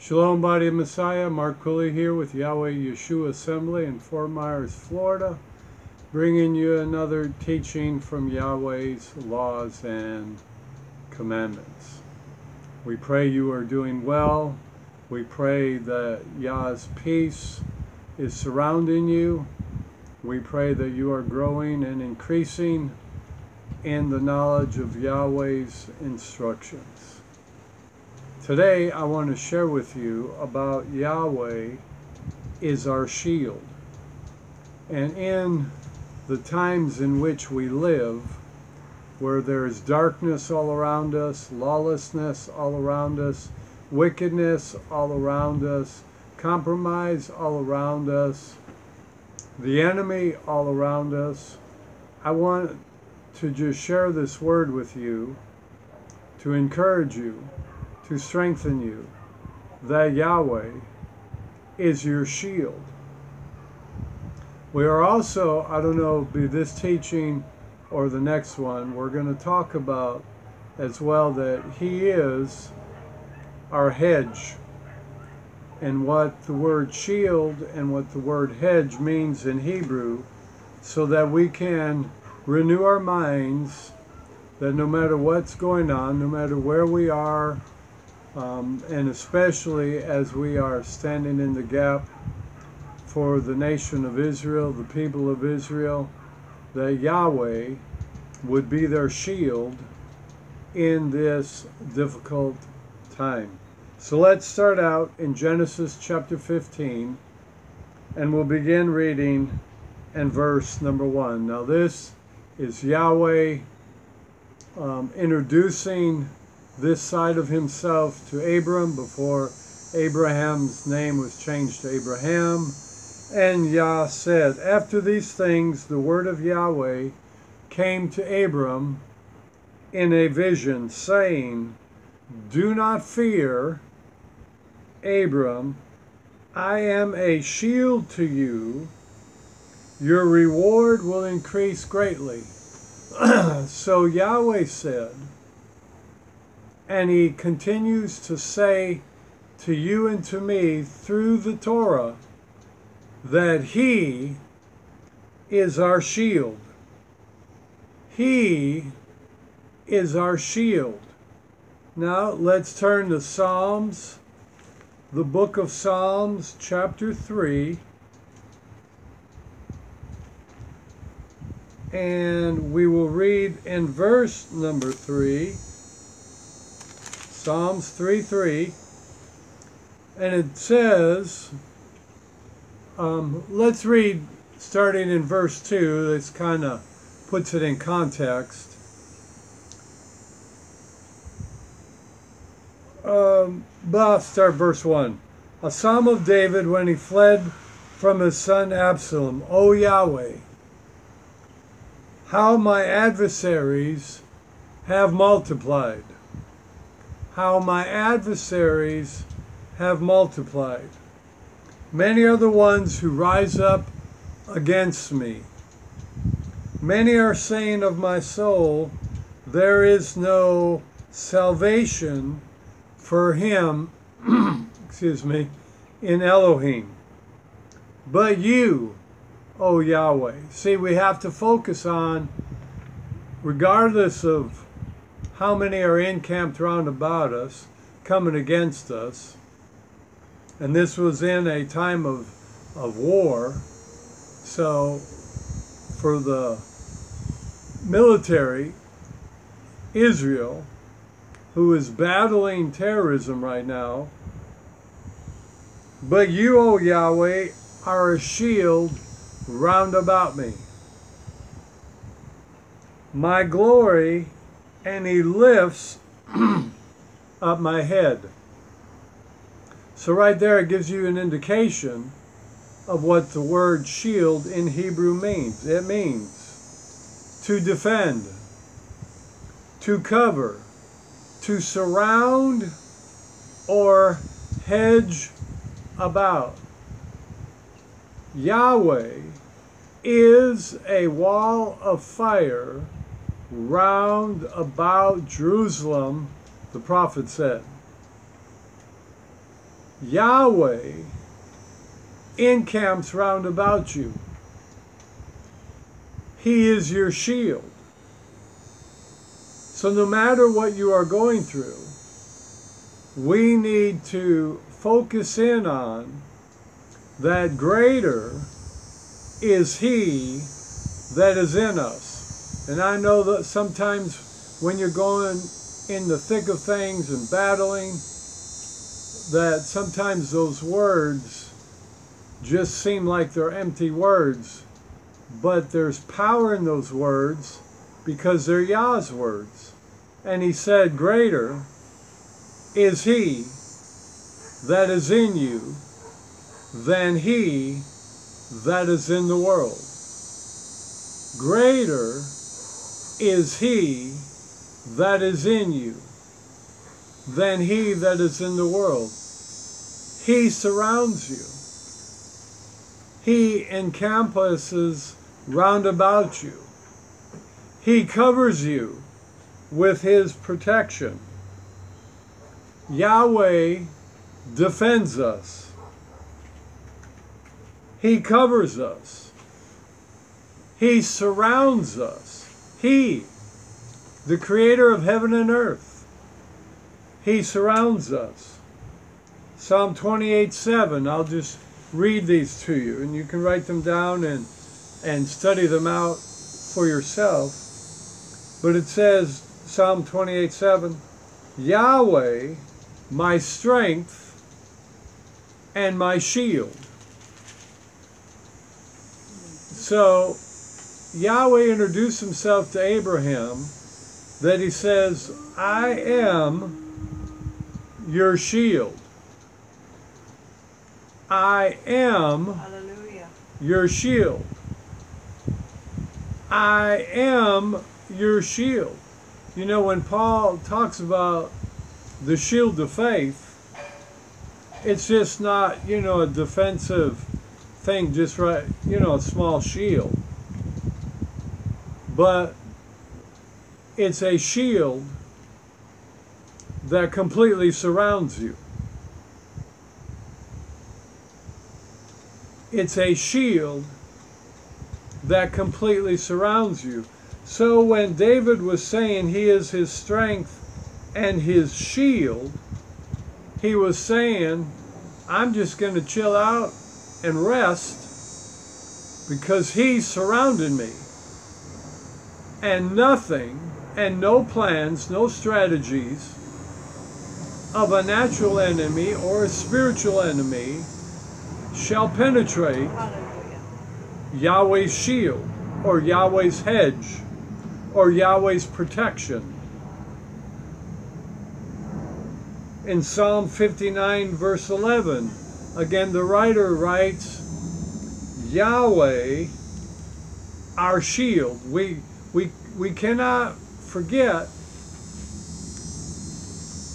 Shalom, body of Messiah. Mark Pulley here with Yahweh Yahshua Assembly in Fort Myers, Florida, bringing you another teaching from Yahweh's laws and commandments. We pray you are doing well. We pray that Yah's peace is surrounding you. We pray that you are growing and increasing in the knowledge of Yahweh's instructions. Today I want to share with you about Yahweh is our shield. And in the times in which we live, where there is darkness all around us, lawlessness all around us, wickedness all around us, compromise all around us, the enemy all around us, I want to just share this word with you to encourage you to strengthen you. That Yahweh is your shield. We are also, I don't know, be this teaching or the next one, we're going to talk about as well that He is our hedge. And what the word shield and what the word hedge means in Hebrew, so that we can renew our minds that no matter what's going on, no matter where we are, um, and especially as we are standing in the gap for the nation of Israel, the people of Israel, that Yahweh would be their shield in this difficult time. So let's start out in Genesis chapter 15, and we'll begin reading in verse number 1. Now, this is Yahweh um, introducing this side of himself to Abram before Abraham's name was changed to Abraham. And Yah said, After these things, the word of Yahweh came to Abram in a vision, saying, Do not fear, Abram, I am a shield to you. Your reward will increase greatly. so Yahweh said, and he continues to say to you and to me through the Torah that he is our shield. He is our shield. Now let's turn to Psalms, the book of Psalms, chapter 3. And we will read in verse number 3. Psalms 3 3. And it says, um, let's read starting in verse 2. This kind of puts it in context. Um, but I'll start verse 1. A psalm of David when he fled from his son Absalom. O Yahweh, how my adversaries have multiplied how my adversaries have multiplied. Many are the ones who rise up against me. Many are saying of my soul, There is no salvation for him, excuse me, in Elohim. But you, O Yahweh. See, we have to focus on, regardless of how many are encamped round about us, coming against us. And this was in a time of, of war. So for the military, Israel, who is battling terrorism right now, but you, O Yahweh, are a shield round about me. My glory and he lifts up my head. So right there it gives you an indication of what the word shield in Hebrew means. It means to defend, to cover, to surround, or hedge about. Yahweh is a wall of fire round about Jerusalem, the prophet said. Yahweh encamps round about you. He is your shield. So no matter what you are going through, we need to focus in on that greater is He that is in us. And I know that sometimes when you're going in the thick of things and battling, that sometimes those words just seem like they're empty words, but there's power in those words because they're Yah's words. And he said, Greater is he that is in you than he that is in the world. Greater is he that is in you than he that is in the world. He surrounds you. He encompasses round about you. He covers you with his protection. Yahweh defends us. He covers us. He surrounds us. He, the creator of heaven and earth, he surrounds us. Psalm 28 7, I'll just read these to you, and you can write them down and, and study them out for yourself. But it says, Psalm 28 7, Yahweh my strength and my shield. So Yahweh introduced himself to Abraham that he says, I am your shield. I am Hallelujah. your shield. I am your shield. You know, when Paul talks about the shield of faith, it's just not, you know, a defensive thing, just right, you know, a small shield. But it's a shield that completely surrounds you. It's a shield that completely surrounds you. So when David was saying he is his strength and his shield, he was saying, I'm just going to chill out and rest because he's surrounded me. And nothing, and no plans, no strategies of a natural enemy or a spiritual enemy shall penetrate Hallelujah. Yahweh's shield or Yahweh's hedge or Yahweh's protection. In Psalm 59, verse 11, again the writer writes, Yahweh, our shield. We, we, we cannot forget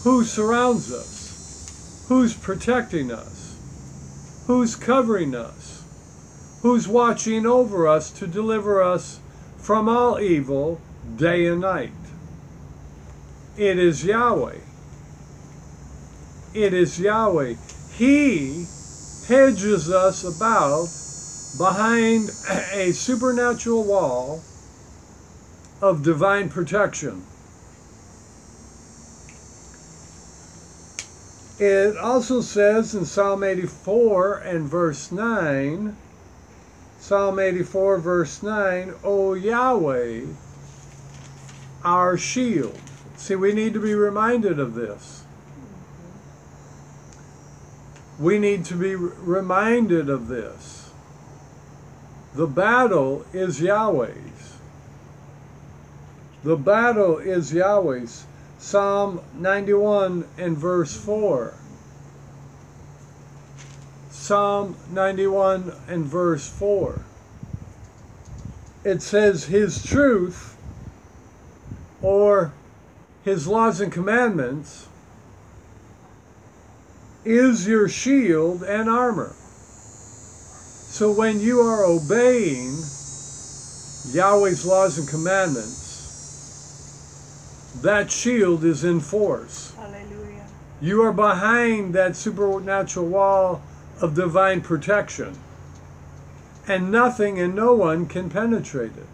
who surrounds us, who's protecting us, who's covering us, who's watching over us to deliver us from all evil day and night. It is Yahweh. It is Yahweh. He hedges us about behind a supernatural wall of divine protection. It also says in Psalm 84 and verse 9, Psalm 84 verse 9, O Yahweh, our shield. See, we need to be reminded of this. We need to be reminded of this. The battle is Yahweh's. The battle is Yahweh's. Psalm 91 and verse 4. Psalm 91 and verse 4. It says, His truth, or His laws and commandments, is your shield and armor. So when you are obeying Yahweh's laws and commandments, that shield is in force. Hallelujah. You are behind that supernatural wall of divine protection. And nothing and no one can penetrate it.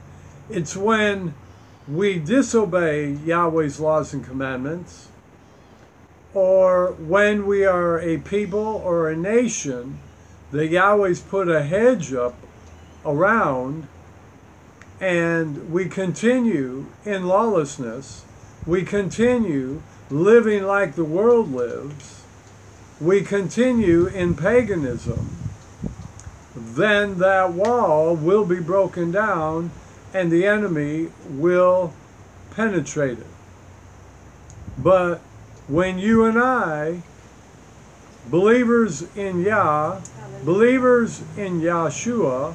It's when we disobey Yahweh's laws and commandments, or when we are a people or a nation that Yahweh's put a hedge up around and we continue in lawlessness, we continue living like the world lives, we continue in paganism, then that wall will be broken down and the enemy will penetrate it. But when you and I, believers in Yah, believers in Yahshua,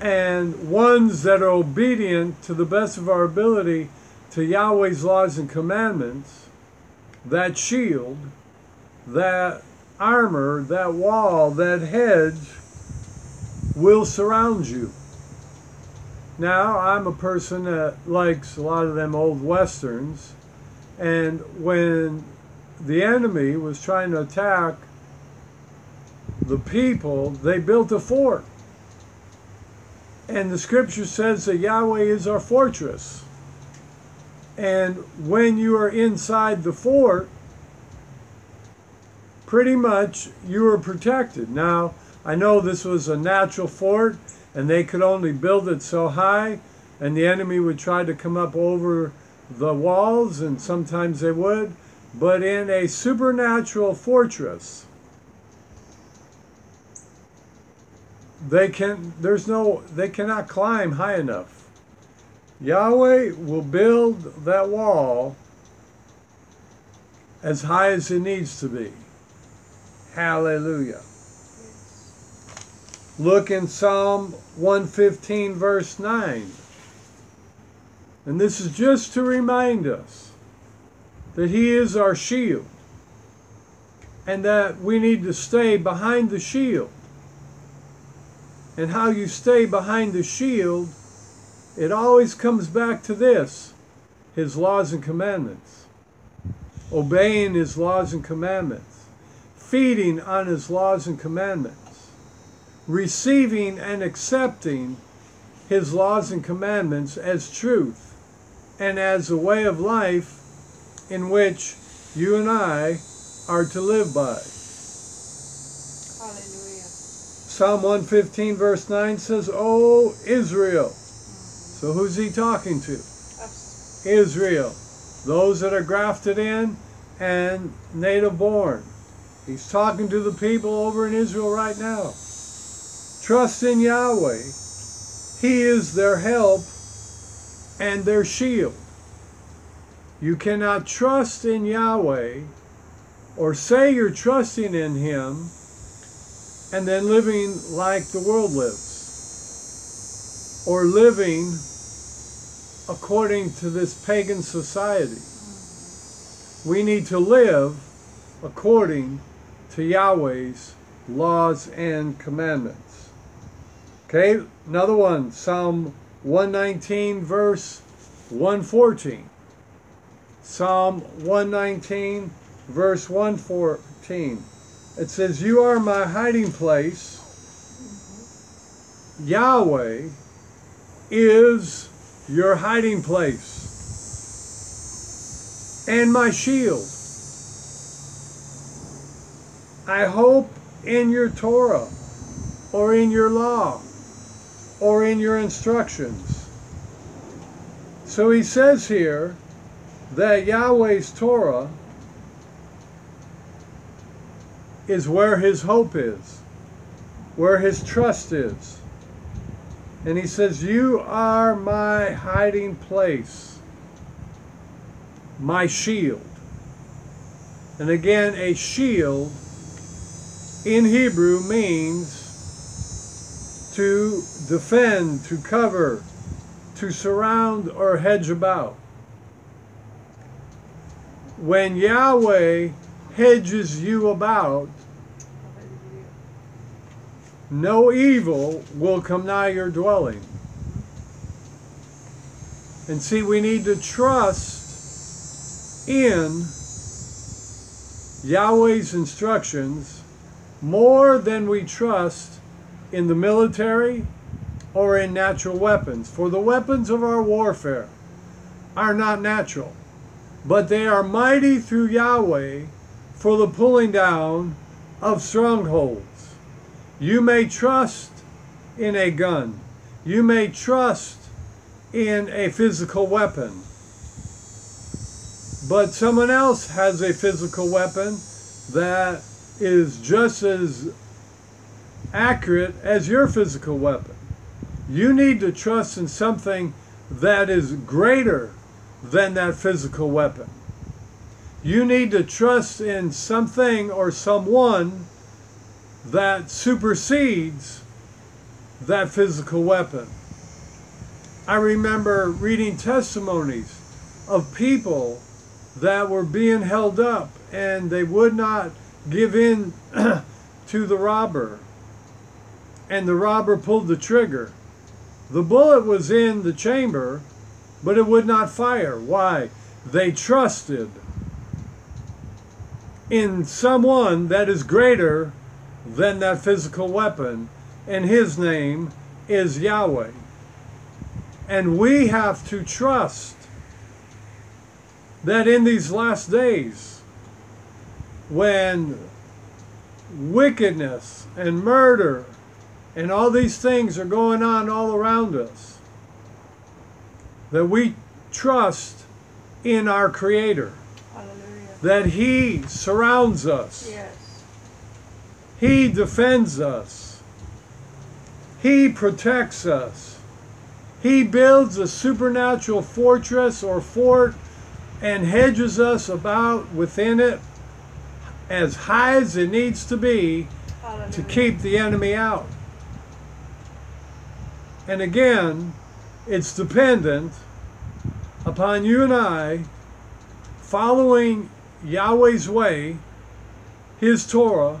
and ones that are obedient to the best of our ability to Yahweh's laws and commandments, that shield, that armor, that wall, that hedge will surround you. Now, I'm a person that likes a lot of them old westerns, and when the enemy was trying to attack the people, they built a fort. And the scripture says that Yahweh is our fortress. And when you are inside the fort, pretty much you are protected. Now, I know this was a natural fort and they could only build it so high and the enemy would try to come up over the walls and sometimes they would. But in a supernatural fortress, they can there's no they cannot climb high enough yahweh will build that wall as high as it needs to be. Hallelujah. Look in psalm 115 verse 9 and this is just to remind us that he is our shield and that we need to stay behind the shield. And how you stay behind the shield, it always comes back to this His laws and commandments. Obeying His laws and commandments. Feeding on His laws and commandments. Receiving and accepting His laws and commandments as truth and as a way of life in which you and I are to live by. Hallelujah. Psalm 115 verse 9 says, O Israel. So who's he talking to? Us. Israel. Those that are grafted in and native born. He's talking to the people over in Israel right now. Trust in Yahweh. He is their help and their shield. You cannot trust in Yahweh or say you're trusting in Him and then living like the world lives, or living according to this pagan society. We need to live according to Yahweh's laws and commandments. Okay, another one, Psalm 119, verse 114. Psalm 119, verse 114. It says, You are my hiding place. Yahweh is your hiding place and my shield. I hope in your Torah or in your law or in your instructions. So he says here that Yahweh's Torah is where his hope is, where his trust is. And he says, You are my hiding place, my shield. And again, a shield in Hebrew means to defend, to cover, to surround or hedge about. When Yahweh hedges you about, no evil will come nigh your dwelling. And see, we need to trust in Yahweh's instructions more than we trust in the military or in natural weapons. For the weapons of our warfare are not natural, but they are mighty through Yahweh for the pulling down of strongholds. You may trust in a gun. You may trust in a physical weapon. But someone else has a physical weapon that is just as accurate as your physical weapon. You need to trust in something that is greater than that physical weapon. You need to trust in something or someone that supersedes that physical weapon. I remember reading testimonies of people that were being held up and they would not give in to the robber. And the robber pulled the trigger. The bullet was in the chamber, but it would not fire. Why? They trusted in someone that is greater than that physical weapon, and his name is Yahweh. And we have to trust that in these last days, when wickedness and murder and all these things are going on all around us, that we trust in our Creator, Hallelujah. that He surrounds us, Yes. He defends us, He protects us, He builds a supernatural fortress or fort and hedges us about within it as high as it needs to be Hallelujah. to keep the enemy out. And again, it's dependent upon you and I following Yahweh's way, His Torah,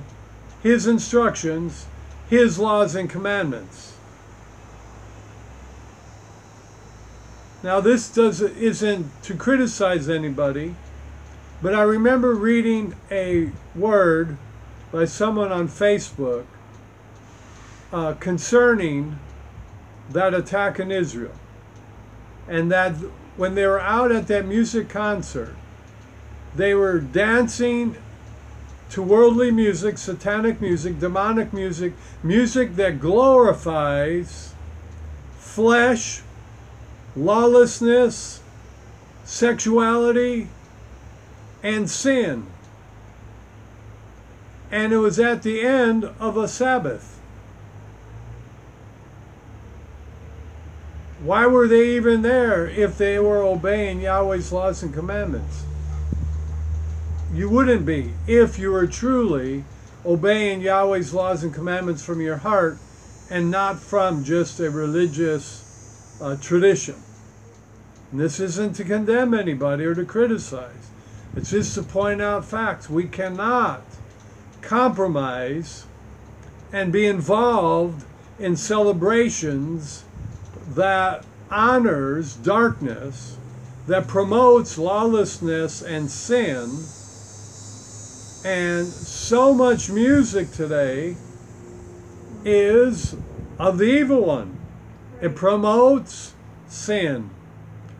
His instructions, His laws and commandments. Now, this does, isn't to criticize anybody, but I remember reading a word by someone on Facebook uh, concerning that attack in Israel. And that when they were out at that music concert, they were dancing to worldly music, satanic music, demonic music, music that glorifies flesh, lawlessness, sexuality, and sin. And it was at the end of a Sabbath. Why were they even there if they were obeying Yahweh's laws and commandments? You wouldn't be if you were truly obeying Yahweh's laws and commandments from your heart and not from just a religious uh, tradition. And this isn't to condemn anybody or to criticize. It's just to point out facts. We cannot compromise and be involved in celebrations that honors darkness, that promotes lawlessness and sin. And so much music today is of the evil one. It promotes sin.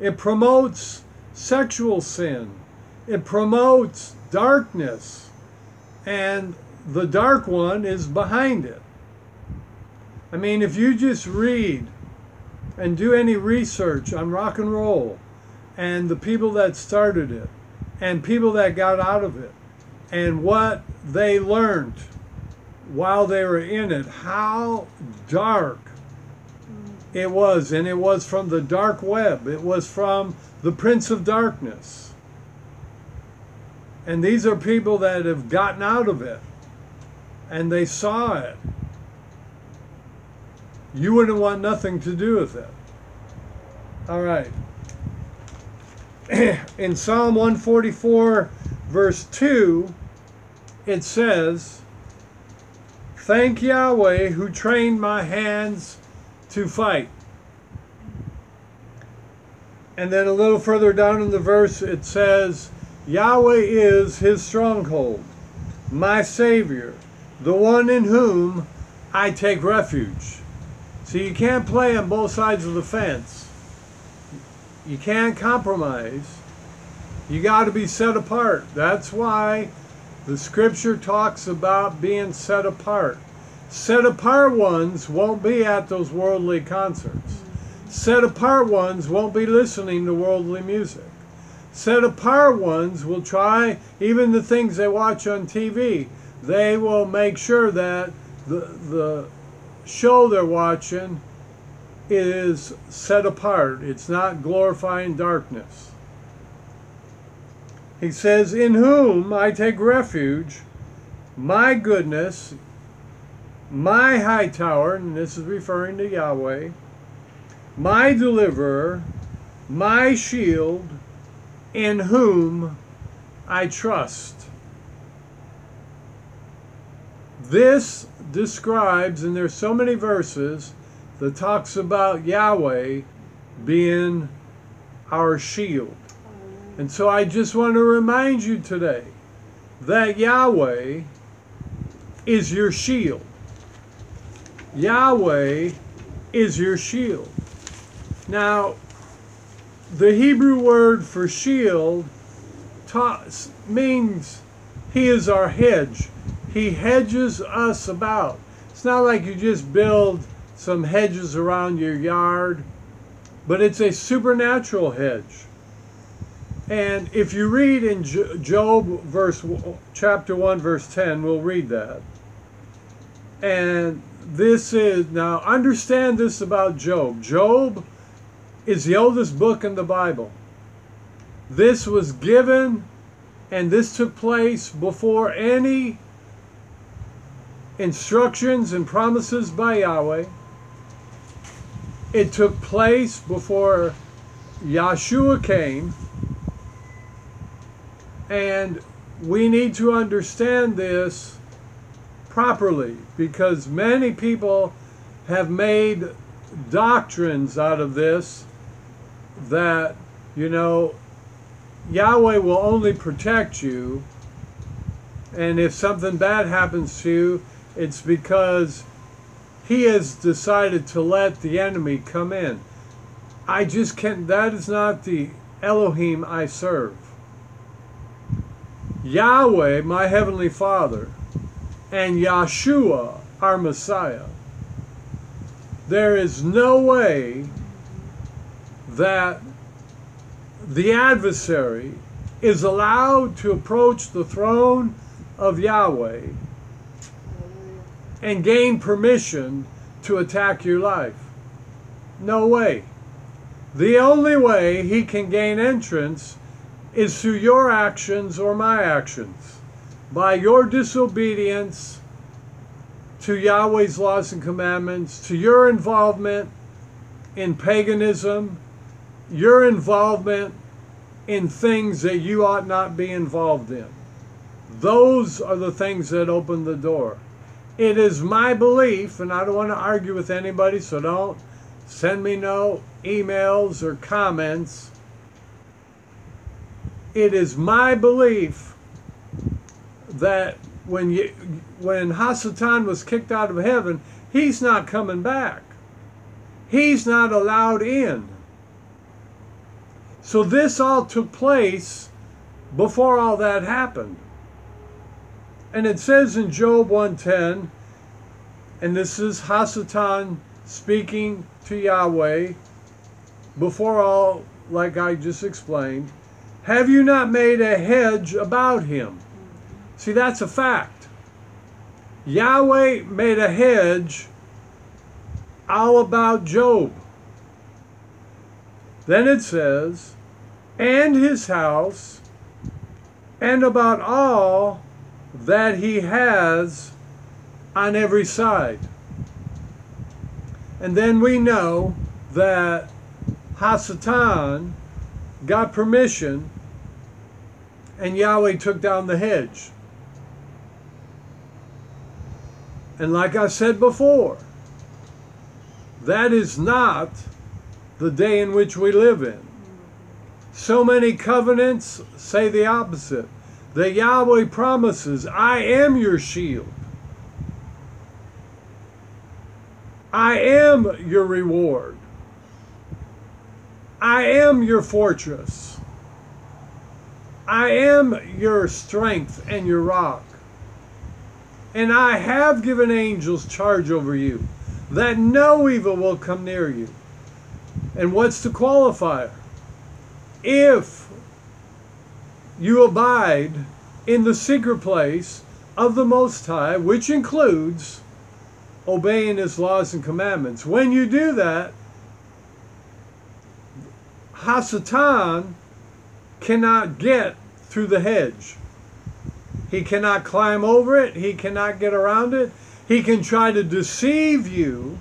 It promotes sexual sin. It promotes darkness. And the dark one is behind it. I mean, if you just read and do any research on rock and roll and the people that started it and people that got out of it and what they learned while they were in it, how dark it was. And it was from the dark web, it was from the Prince of Darkness. And these are people that have gotten out of it and they saw it. You wouldn't want nothing to do with it. All right. In Psalm 144, verse 2, it says, Thank Yahweh who trained my hands to fight. And then a little further down in the verse, it says, Yahweh is his stronghold. my Savior, the one in whom I take refuge. So you can't play on both sides of the fence. You can't compromise. You got to be set apart. That's why the scripture talks about being set apart. Set apart ones won't be at those worldly concerts. Set apart ones won't be listening to worldly music. Set apart ones will try, even the things they watch on TV, they will make sure that the, the show they're watching is set apart. It's not glorifying darkness. He says, In whom I take refuge, my goodness, my high tower, and this is referring to Yahweh, my deliverer, my shield, in whom I trust. This describes, and there's so many verses that talks about Yahweh being our shield. And so I just want to remind you today that Yahweh is your shield. Yahweh is your shield. Now, the Hebrew word for shield means he is our hedge. He hedges us about. It's not like you just build some hedges around your yard, but it's a supernatural hedge. And if you read in Job verse chapter 1 verse 10, we'll read that. And this is now understand this about Job. Job is the oldest book in the Bible. This was given and this took place before any instructions and promises by Yahweh. It took place before Yeshua came. And we need to understand this properly because many people have made doctrines out of this that, you know, Yahweh will only protect you, and if something bad happens to you, it's because He has decided to let the enemy come in. I just can't, that is not the Elohim I serve. Yahweh, my Heavenly Father, and Yeshua, our Messiah. There is no way that the adversary is allowed to approach the throne of Yahweh and gain permission to attack your life. No way. The only way he can gain entrance is through your actions or my actions. By your disobedience to Yahweh's laws and commandments, to your involvement in paganism, your involvement in things that you ought not be involved in. Those are the things that open the door. It is my belief, and I don't want to argue with anybody, so don't send me no emails or comments. It is my belief that when you, when Hasatan was kicked out of heaven, he's not coming back. He's not allowed in. So this all took place before all that happened. And it says in Job 110, and this is Hasatan speaking to Yahweh before all, like I just explained, have you not made a hedge about him? See, that's a fact. Yahweh made a hedge all about Job. Then it says, and his house, and about all that he has on every side. And then we know that Hasatan got permission and Yahweh took down the hedge. And like I said before, that is not the day in which we live in. So many covenants say the opposite. The Yahweh promises, I am your shield. I am your reward. I am your fortress. I am your strength and your rock. And I have given angels charge over you, that no evil will come near you. And what's the qualifier? If you abide in the secret place of the Most High, which includes obeying His laws and commandments. When you do that, Hasatan cannot get through the hedge. He cannot climb over it. He cannot get around it. He can try to deceive you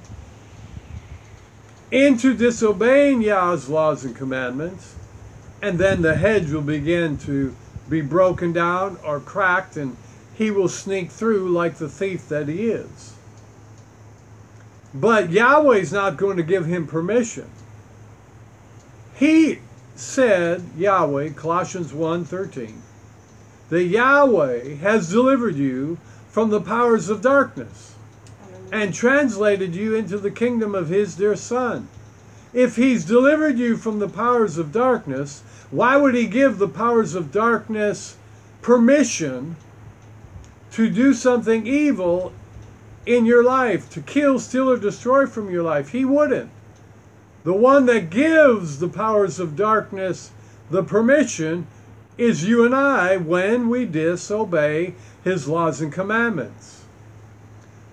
into disobeying Yah's laws and commandments, and then the hedge will begin to be broken down or cracked, and he will sneak through like the thief that he is. But Yahweh's not going to give him permission. He said, Yahweh, Colossians 1.13, that Yahweh has delivered you from the powers of darkness and translated you into the kingdom of his dear Son. If he's delivered you from the powers of darkness, why would he give the powers of darkness permission to do something evil in your life, to kill, steal, or destroy from your life? He wouldn't. The one that gives the powers of darkness the permission is you and I when we disobey his laws and commandments.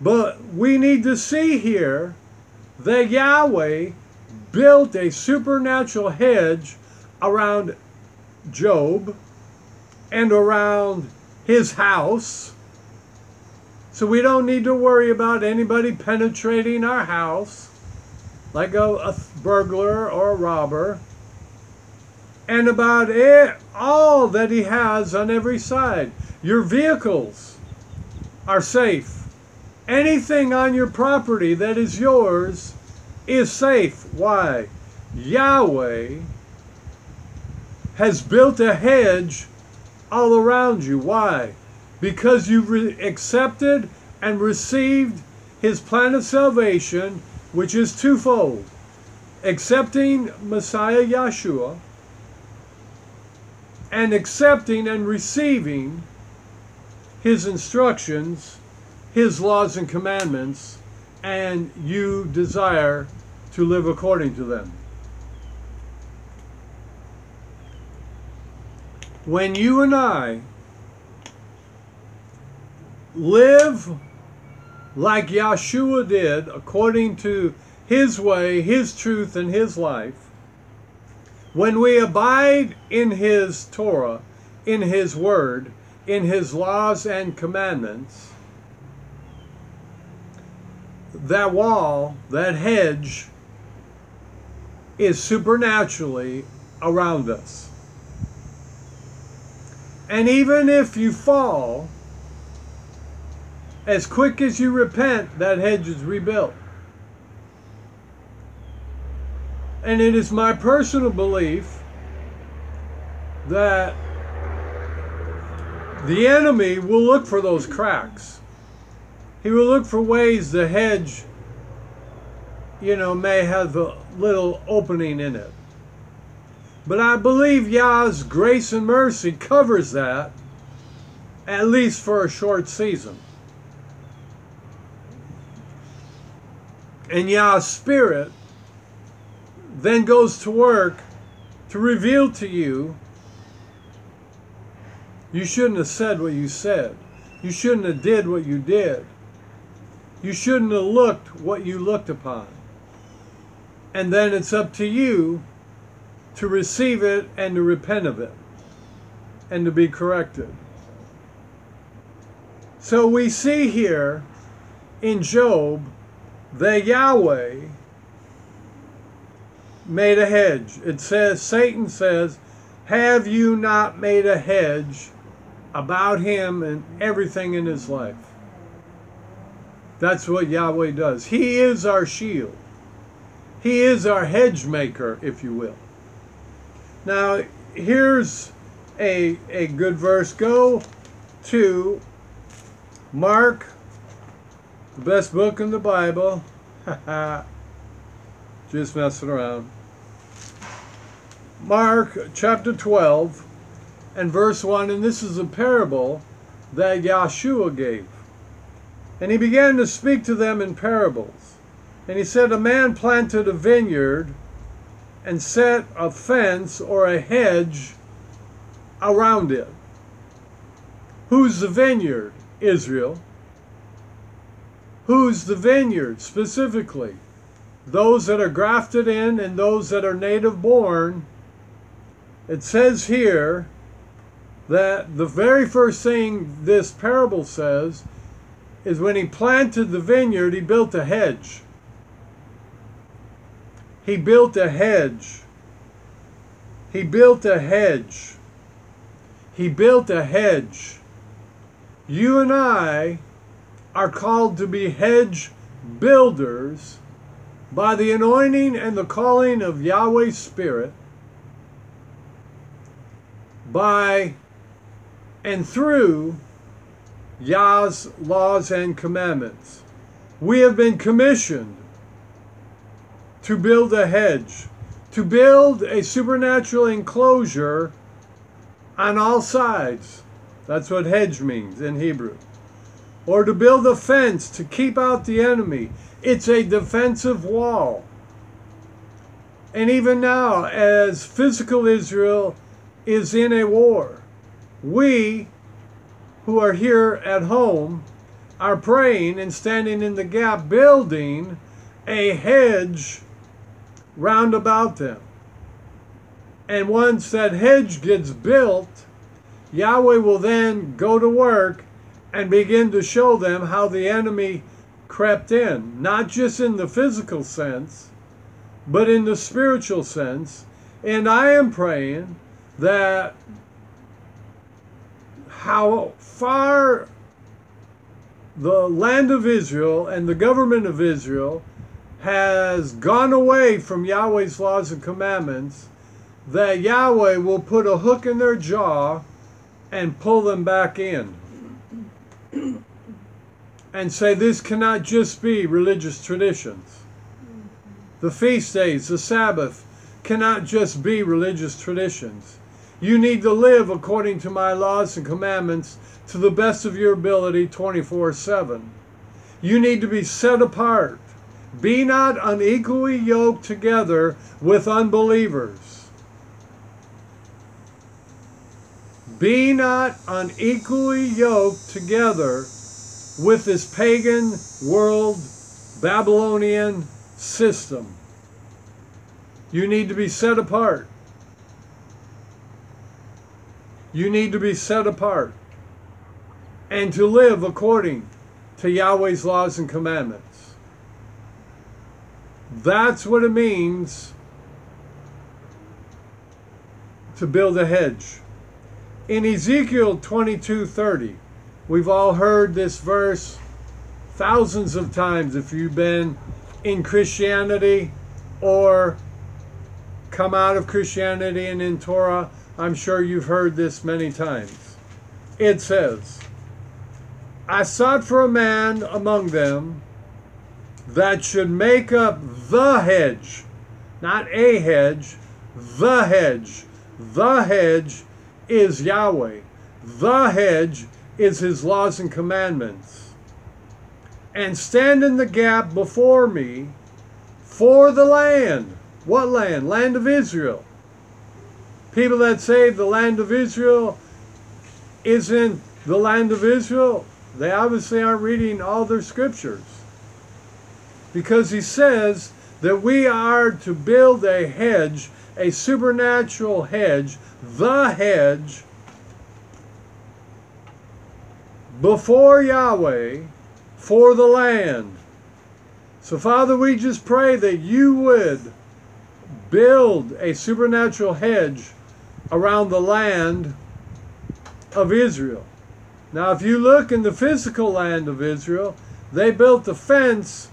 But we need to see here that Yahweh built a supernatural hedge around Job and around his house. So we don't need to worry about anybody penetrating our house like a, a burglar or a robber. And about it, all that he has on every side. Your vehicles are safe. Anything on your property that is yours is safe. Why? Yahweh has built a hedge all around you. Why? Because you accepted and received his plan of salvation, which is twofold accepting Messiah Yeshua and accepting and receiving his instructions, his laws and commandments, and you desire to live according to them. When you and I live like Yeshua did, according to his way, his truth, and his life, when we abide in his Torah, in his word, in his laws and commandments, that wall, that hedge, is supernaturally around us. And even if you fall, as quick as you repent, that hedge is rebuilt. And it is my personal belief that the enemy will look for those cracks. He will look for ways the hedge, you know, may have a little opening in it. But I believe Yah's grace and mercy covers that, at least for a short season. And Yah's Spirit then goes to work to reveal to you you shouldn't have said what you said. You shouldn't have did what you did. You shouldn't have looked what you looked upon. And then it's up to you to receive it and to repent of it and to be corrected. So we see here in Job that Yahweh made a hedge. It says, Satan says, Have you not made a hedge about him and everything in his life? That's what Yahweh does. He is our shield. He is our hedge maker, if you will. Now, here's a, a good verse. Go to Mark, the best book in the Bible. Just messing around. Mark chapter 12 and verse 1, and this is a parable that Yeshua gave. And he began to speak to them in parables. And he said, A man planted a vineyard and set a fence or a hedge around it. Who's the vineyard? Israel. Who's the vineyard specifically? Those that are grafted in and those that are native born. It says here that the very first thing this parable says is when he planted the vineyard, he built a hedge. He built a hedge. He built a hedge. He built a hedge. You and I are called to be hedge builders by the anointing and the calling of Yahweh's Spirit, by and through Yah's laws and commandments. We have been commissioned to build a hedge, to build a supernatural enclosure on all sides. That's what hedge means in Hebrew. Or to build a fence to keep out the enemy. It's a defensive wall. And even now, as physical Israel is in a war, we who are here at home are praying and standing in the gap, building a hedge round about them. And once that hedge gets built, Yahweh will then go to work and begin to show them how the enemy crept in, not just in the physical sense, but in the spiritual sense. And I am praying that how far the land of Israel and the government of Israel has gone away from Yahweh's laws and commandments, that Yahweh will put a hook in their jaw and pull them back in. And say this cannot just be religious traditions. The feast days, the Sabbath, cannot just be religious traditions. You need to live according to my laws and commandments to the best of your ability 24 7. You need to be set apart. Be not unequally yoked together with unbelievers. Be not unequally yoked together with this pagan world Babylonian system. You need to be set apart. You need to be set apart and to live according to Yahweh's laws and commandments. That's what it means to build a hedge. In Ezekiel 22:30, we've all heard this verse thousands of times if you've been in Christianity or come out of Christianity and in Torah I'm sure you've heard this many times. It says, I sought for a man among them that should make up the hedge, not a hedge, the hedge. The hedge is Yahweh. The hedge is his laws and commandments. And stand in the gap before me for the land. What land? Land of Israel people that say the land of Israel isn't the land of Israel, they obviously aren't reading all their scriptures. Because he says that we are to build a hedge, a supernatural hedge, the hedge, before Yahweh for the land. So, Father, we just pray that you would build a supernatural hedge around the land of Israel. Now, if you look in the physical land of Israel, they built the fence,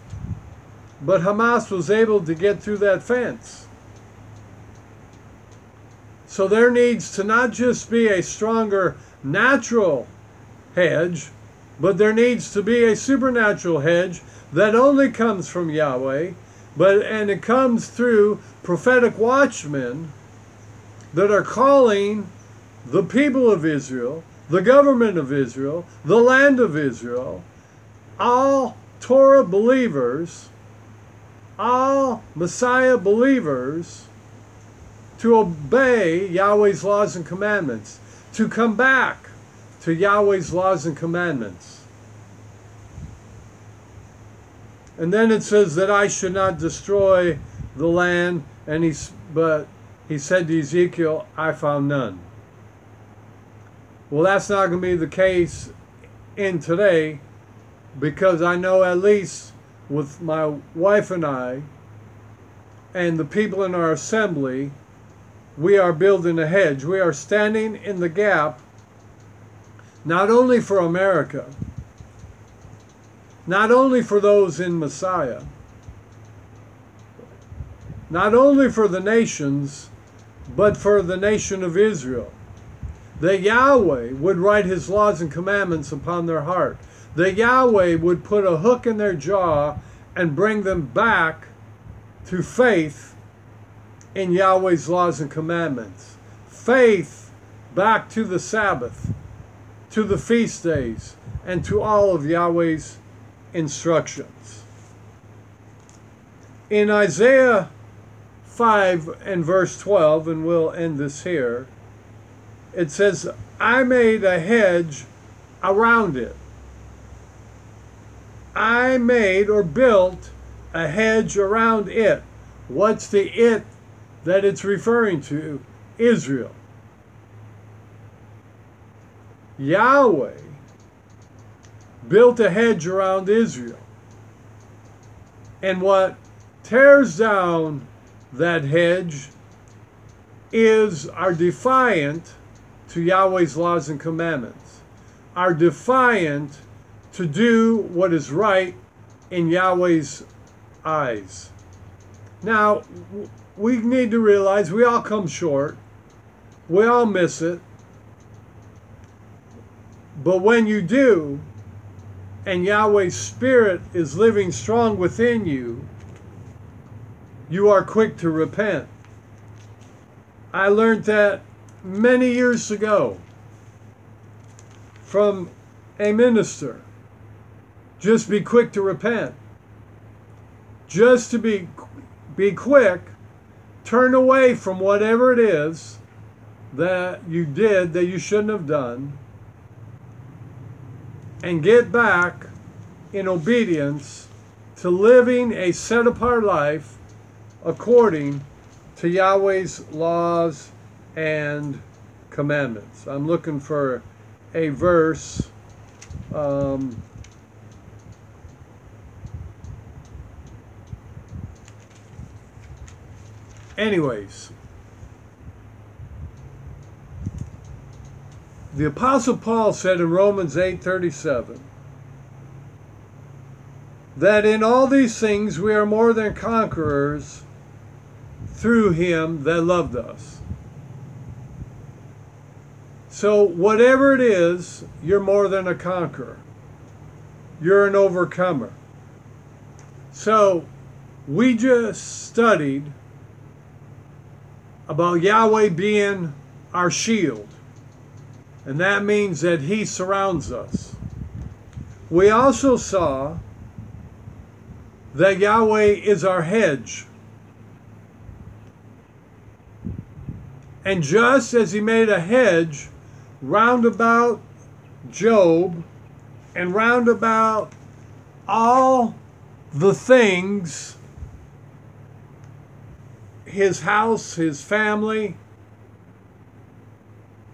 but Hamas was able to get through that fence. So there needs to not just be a stronger natural hedge, but there needs to be a supernatural hedge that only comes from Yahweh, but and it comes through prophetic watchmen that are calling the people of Israel, the government of Israel, the land of Israel, all Torah believers, all Messiah believers to obey Yahweh's laws and commandments, to come back to Yahweh's laws and commandments. And then it says that I should not destroy the land, and he, but he said to Ezekiel, I found none. Well, that's not going to be the case in today because I know at least with my wife and I and the people in our assembly, we are building a hedge. We are standing in the gap not only for America, not only for those in Messiah, not only for the nations, but for the nation of Israel. That Yahweh would write his laws and commandments upon their heart. That Yahweh would put a hook in their jaw and bring them back to faith in Yahweh's laws and commandments. Faith back to the Sabbath, to the feast days, and to all of Yahweh's instructions. In Isaiah 5 and verse 12, and we'll end this here, it says, I made a hedge around it. I made or built a hedge around it. What's the it that it's referring to? Israel. Yahweh built a hedge around Israel. And what tears down that hedge is our defiant to Yahweh's laws and commandments, are defiant to do what is right in Yahweh's eyes. Now, we need to realize we all come short, we all miss it. But when you do, and Yahweh's Spirit is living strong within you, you are quick to repent. I learned that many years ago from a minister. Just be quick to repent. Just to be be quick, turn away from whatever it is that you did that you shouldn't have done and get back in obedience to living a set apart life according to Yahweh's laws and commandments. I'm looking for a verse. Um, anyways, the apostle Paul said in Romans 8:37 that in all these things we are more than conquerors through him that loved us. So, whatever it is, you're more than a conqueror. You're an overcomer. So, we just studied about Yahweh being our shield. And that means that He surrounds us. We also saw that Yahweh is our hedge. And just as he made a hedge round about Job and round about all the things his house, his family,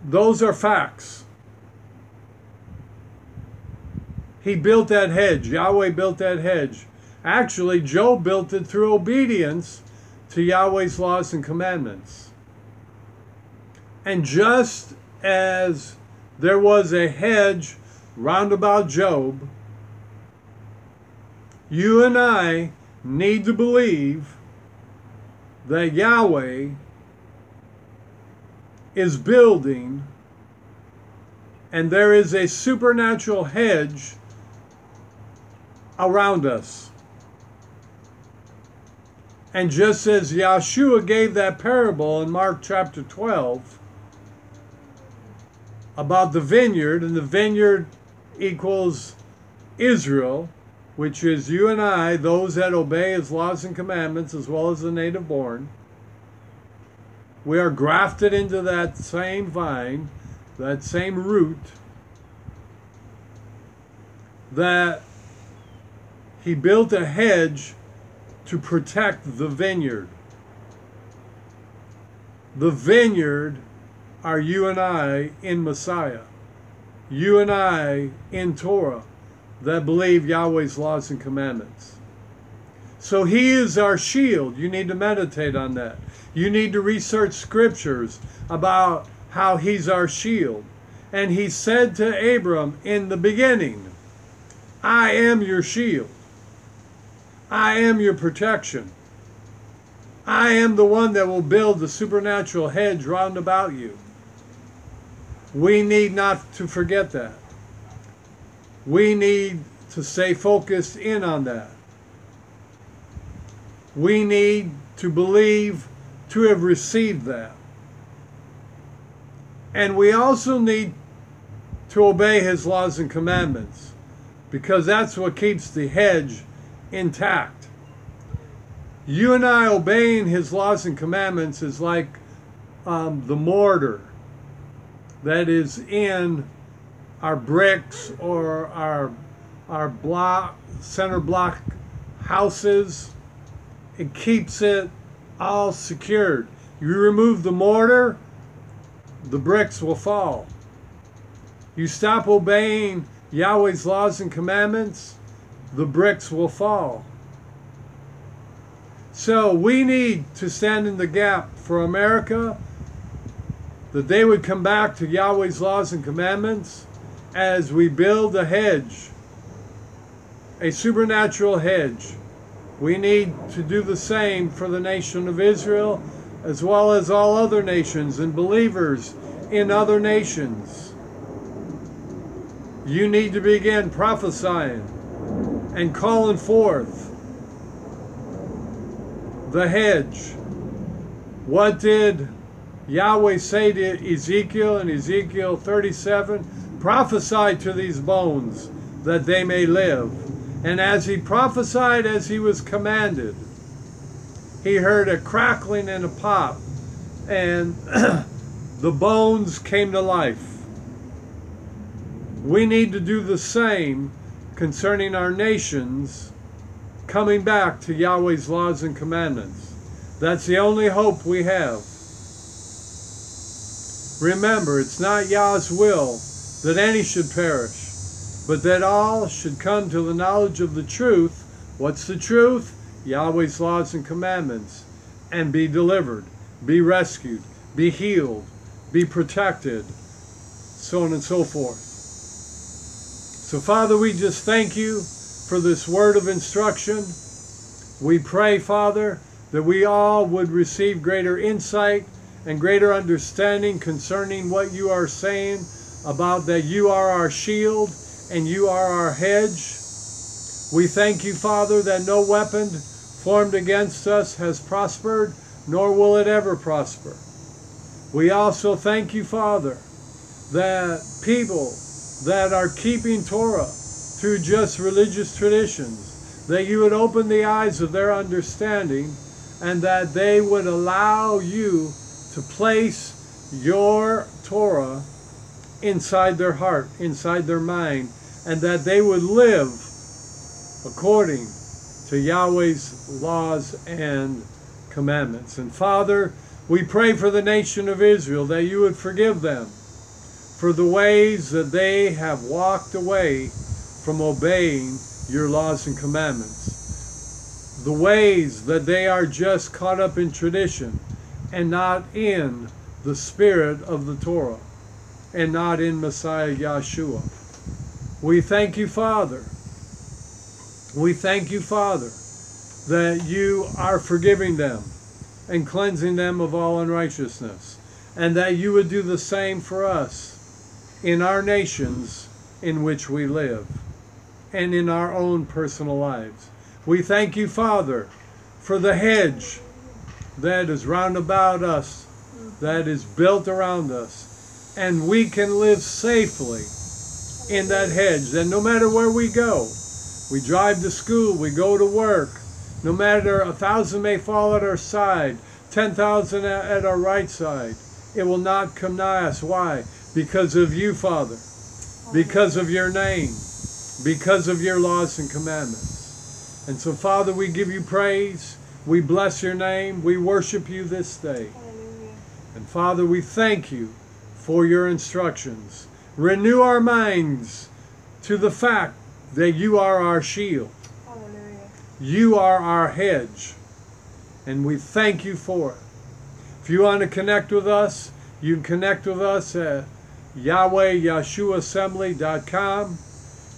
those are facts. He built that hedge. Yahweh built that hedge. Actually, Job built it through obedience to Yahweh's laws and commandments. And just as there was a hedge round about Job, you and I need to believe that Yahweh is building, and there is a supernatural hedge around us. And just as Yeshua gave that parable in Mark chapter 12 about the vineyard, and the vineyard equals Israel, which is you and I, those that obey his laws and commandments, as well as the native born. We are grafted into that same vine, that same root, that he built a hedge to protect the vineyard. The vineyard are you and I in Messiah, you and I in Torah that believe Yahweh's laws and commandments. So he is our shield. You need to meditate on that. You need to research scriptures about how he's our shield. And he said to Abram in the beginning, I am your shield. I am your protection. I am the one that will build the supernatural hedge round about you. We need not to forget that. We need to stay focused in on that. We need to believe to have received that. And we also need to obey his laws and commandments because that's what keeps the hedge intact. You and I obeying his laws and commandments is like um, the mortar that is in our bricks or our our block center block houses. It keeps it all secured. You remove the mortar, the bricks will fall. You stop obeying Yahweh's laws and commandments, the bricks will fall. So we need to stand in the gap for America, that they would come back to Yahweh's laws and commandments as we build a hedge, a supernatural hedge. We need to do the same for the nation of Israel as well as all other nations and believers in other nations. You need to begin prophesying and calling forth the hedge. What did Yahweh say to Ezekiel in Ezekiel 37? Prophesy to these bones that they may live. And as he prophesied as he was commanded, he heard a crackling and a pop, and the bones came to life. We need to do the same concerning our nations coming back to Yahweh's laws and commandments. That's the only hope we have. Remember, it's not Yah's will that any should perish, but that all should come to the knowledge of the truth. What's the truth? Yahweh's laws and commandments, and be delivered, be rescued, be healed, be protected, so on and so forth. So, Father, we just thank you for this word of instruction. We pray, Father, that we all would receive greater insight and greater understanding concerning what you are saying about that you are our shield and you are our hedge. We thank you, Father, that no weapon formed against us has prospered, nor will it ever prosper. We also thank you, Father, that people that are keeping Torah through just religious traditions, that you would open the eyes of their understanding and that they would allow you to place your Torah inside their heart, inside their mind, and that they would live according to Yahweh's laws and commandments. And Father, we pray for the nation of Israel that you would forgive them for the ways that they have walked away from obeying your laws and commandments. The ways that they are just caught up in tradition and not in the spirit of the Torah and not in Messiah Yahshua. We thank you, Father. We thank you, Father, that you are forgiving them and cleansing them of all unrighteousness. and that you would do the same for us in our nations in which we live and in our own personal lives. We thank you, Father, for the hedge that is round about us, that is built around us, and we can live safely in that hedge. That no matter where we go, we drive to school, we go to work, no matter a thousand may fall at our side, ten thousand at our right side, it will not come nigh us. Why? Because of you, Father, because of your name, because of your laws and commandments. And so, Father, we give you praise. We bless your name. We worship you this day. And Father, we thank you for your instructions. Renew our minds to the fact that you are our shield. Hallelujah. You are our hedge. And we thank you for it. If you want to connect with us, you can connect with us at YahwehYahshuaAssembly.com.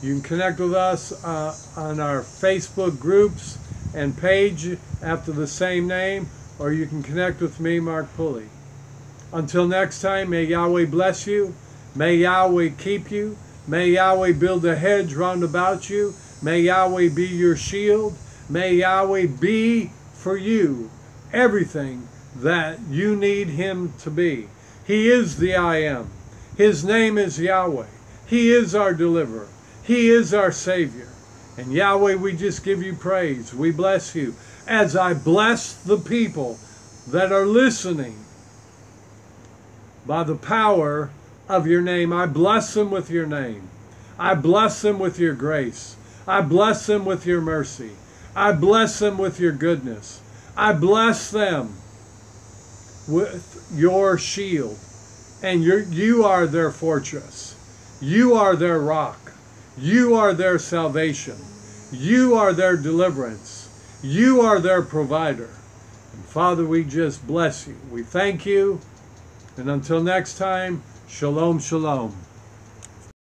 You can connect with us uh, on our Facebook groups and page after the same name, or you can connect with me, Mark Pulley. Until next time, may Yahweh bless you. May Yahweh keep you. May Yahweh build a hedge round about you. May Yahweh be your shield. May Yahweh be for you everything that you need Him to be. He is the I am. His name is Yahweh. He is our deliverer. He is our Savior. And Yahweh, we just give you praise. We bless you as I bless the people that are listening by the power of your name. I bless them with your name. I bless them with your grace. I bless them with your mercy. I bless them with your goodness. I bless them with your shield. And you you are their fortress. You are their rock. You are their salvation. You are their deliverance. You are their provider. And Father, we just bless you. We thank you. And until next time, shalom, shalom.